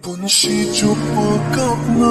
Puno sítio por campo